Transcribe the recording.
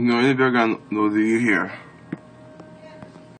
No, ele pega no do you here.